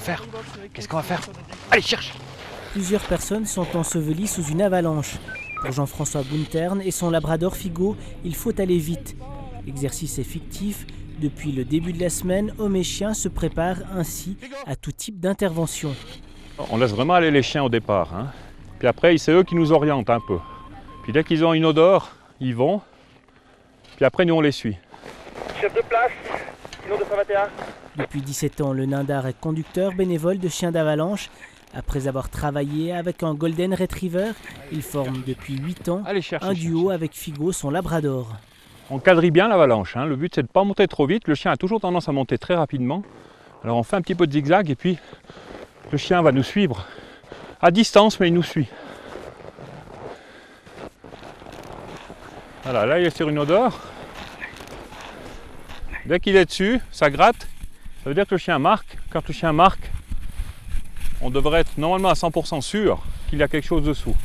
va faire? Qu'est-ce qu'on va faire? Allez, cherche Plusieurs personnes sont ensevelies sous une avalanche. Pour Jean-François Guntern et son labrador Figo, il faut aller vite. L'exercice est fictif. Depuis le début de la semaine, hommes et chiens se préparent ainsi à tout type d'intervention. On laisse vraiment aller les chiens au départ. hein. Puis après, c'est eux qui nous orientent un peu. Puis dès qu'ils ont une odeur, ils vont. Puis après, nous, on les suit. Chef de place, kilo 221. Depuis 17 ans, le Nindar est conducteur bénévole de chiens d'avalanche. Après avoir travaillé avec un Golden Retriever, il forme depuis 8 ans Allez un duo avec Figo, son labrador. On quadrille bien l'avalanche. hein. Le but, c'est de ne pas monter trop vite. Le chien a toujours tendance à monter très rapidement. Alors on fait un petit peu de zigzag et puis le chien va nous suivre à distance, mais il nous suit. Voilà, là il est sur une odeur. Dès qu'il est dessus, ça gratte. Ça veut dire que le chien marque. Quand le chien marque, on devrait être normalement à 100% sûr qu'il y a quelque chose dessous.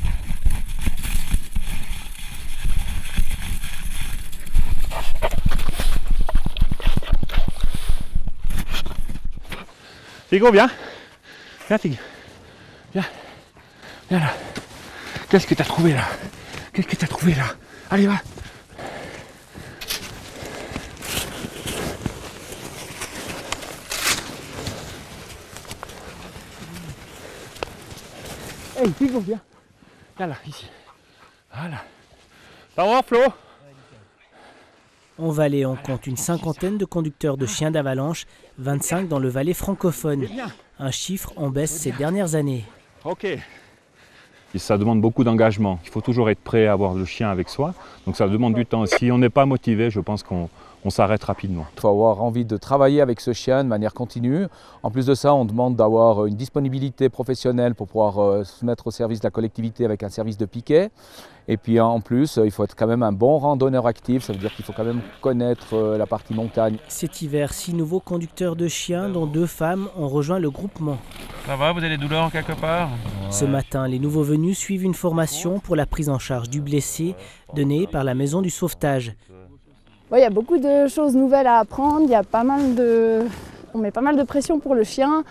Figo, viens. Viens, Figo. Viens. Viens là. Qu'est-ce que t'as trouvé là? Qu'est-ce que t'as trouvé là? Allez, va. Hey, Figo, viens. Viens là, ici. Voilà. Ça va, Flo? En Valais, on compte une cinquantaine de conducteurs de chiens d'avalanche, 25 dans le Valais francophone. Un chiffre en baisse ces dernières années. Ok. Et ça demande beaucoup d'engagement. Il faut toujours être prêt à avoir le chien avec soi. Donc ça demande du temps. Si on n'est pas motivé, je pense qu'on on s'arrête rapidement. Il faut avoir envie de travailler avec ce chien de manière continue. En plus de ça, on demande d'avoir une disponibilité professionnelle pour pouvoir euh, se mettre au service de la collectivité avec un service de piquet. Et puis en plus, il faut être quand même un bon randonneur actif, ça veut dire qu'il faut quand même connaître euh, la partie montagne. Cet hiver, six nouveaux conducteurs de chiens, dont deux femmes, ont rejoint le groupement. Ça va, vous avez des douleurs quelque part? Ce matin, les nouveaux venus suivent une formation pour la prise en charge du blessé donnée par la Maison du Sauvetage. Ouais, Il y a beaucoup de choses nouvelles à apprendre, il y a pas mal de... on met pas mal de pression pour le chien.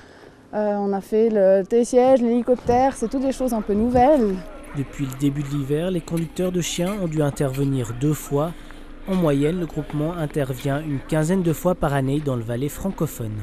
Euh, on a fait le télésiège, l'hélicoptère, c'est toutes des choses un peu nouvelles. Depuis le début de l'hiver, les conducteurs de chiens ont dû intervenir deux fois. En moyenne, le groupement intervient une quinzaine de fois par année dans le Valais francophone.